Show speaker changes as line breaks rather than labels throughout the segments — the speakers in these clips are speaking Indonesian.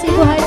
Situ.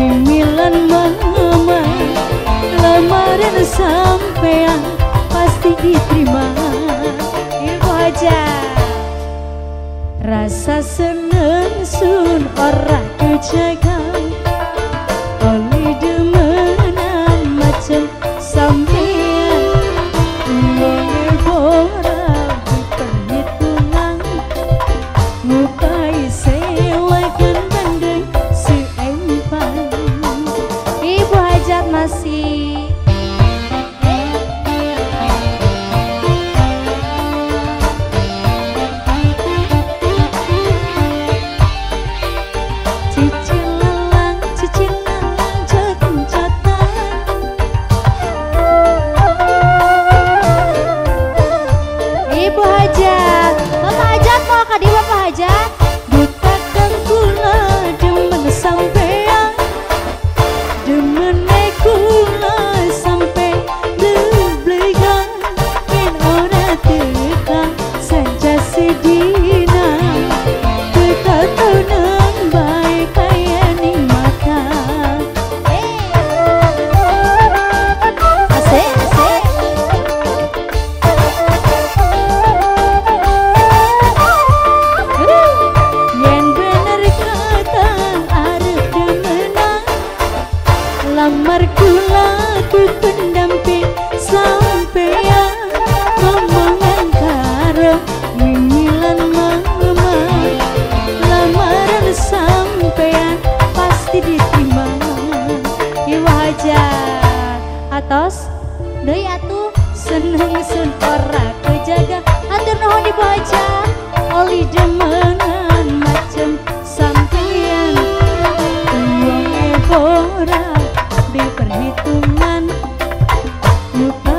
Mimilan mama Lamaran sampean pasti diterima. Ibu aja. Rasa seneng sun ora kejaga lamar kula ku pendamping sampean ngomongan karo mimilan mama. Lamaran sampean pasti diterima. Ya wajar. Atos deui atuh seneng sun ora kejaga atur nuhun dibaca oli demenan you.